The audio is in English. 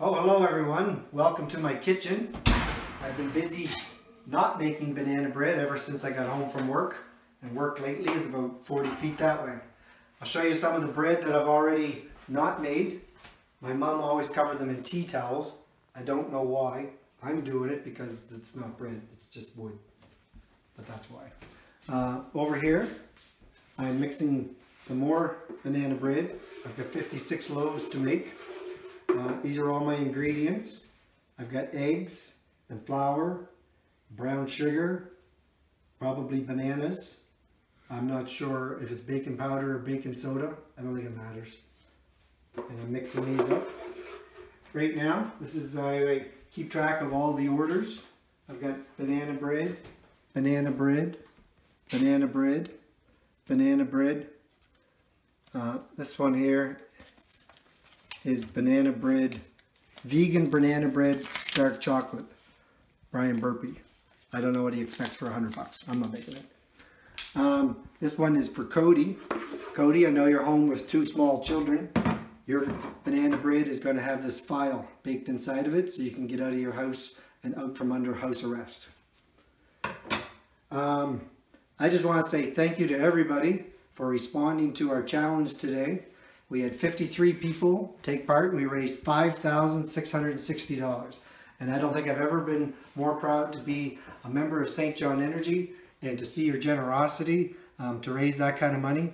Oh, hello everyone. Welcome to my kitchen. I've been busy not making banana bread ever since I got home from work. And work lately is about 40 feet that way. I'll show you some of the bread that I've already not made. My mom always covered them in tea towels. I don't know why. I'm doing it because it's not bread, it's just wood. But that's why. Uh, over here, I'm mixing some more banana bread. I've got 56 loaves to make. Uh, these are all my ingredients. I've got eggs and flour, brown sugar, probably bananas. I'm not sure if it's baking powder or baking soda. I don't think it matters. And I'm mixing these up. Right now, this is, I keep track of all the orders. I've got banana bread, banana bread, banana bread, banana bread. Uh, this one here is banana bread, vegan banana bread, dark chocolate. Brian Burpee. I don't know what he expects for a hundred bucks. I'm not making it. Um, this one is for Cody. Cody, I know you're home with two small children. Your banana bread is going to have this file baked inside of it so you can get out of your house and out from under house arrest. Um, I just want to say thank you to everybody for responding to our challenge today. We had 53 people take part. And we raised $5,660. And I don't think I've ever been more proud to be a member of Saint John Energy and to see your generosity um, to raise that kind of money.